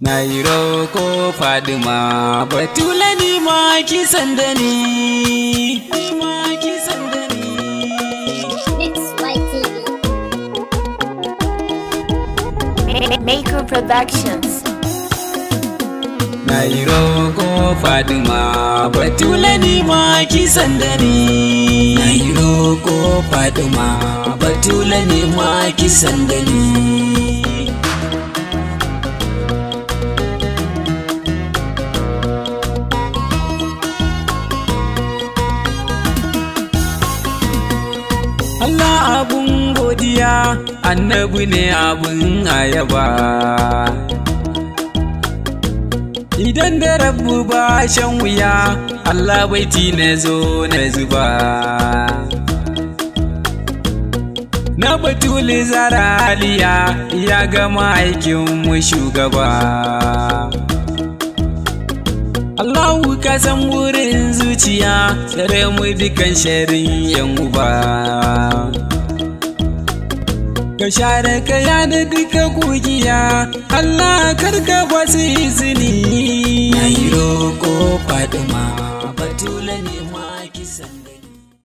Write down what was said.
Na yi roko Fadima. Batula ni ma kisan da ni. Ni ma kisan da ni. Maker Productions. Na yi roko Fadima. Batula ni ma kisan da ni. Na yi roko Fadima. Batula ni ma kisan da ni. Allah abun godiya annabi ne abun ayaba. Idan da rabu ba shan wuya Allah baiti na zo na zuba. Na batuli zara aliya ya gama aikinmu shugaba. Allahu ka san wurin zuciya tsare mu dukan sharin yan uba. Ka share kaya da duka kugiya Allah kar ka wasu izini. Na yi roko fadima batula ne ma kisan